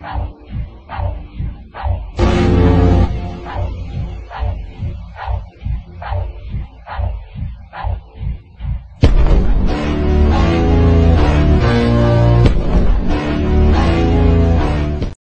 Bye.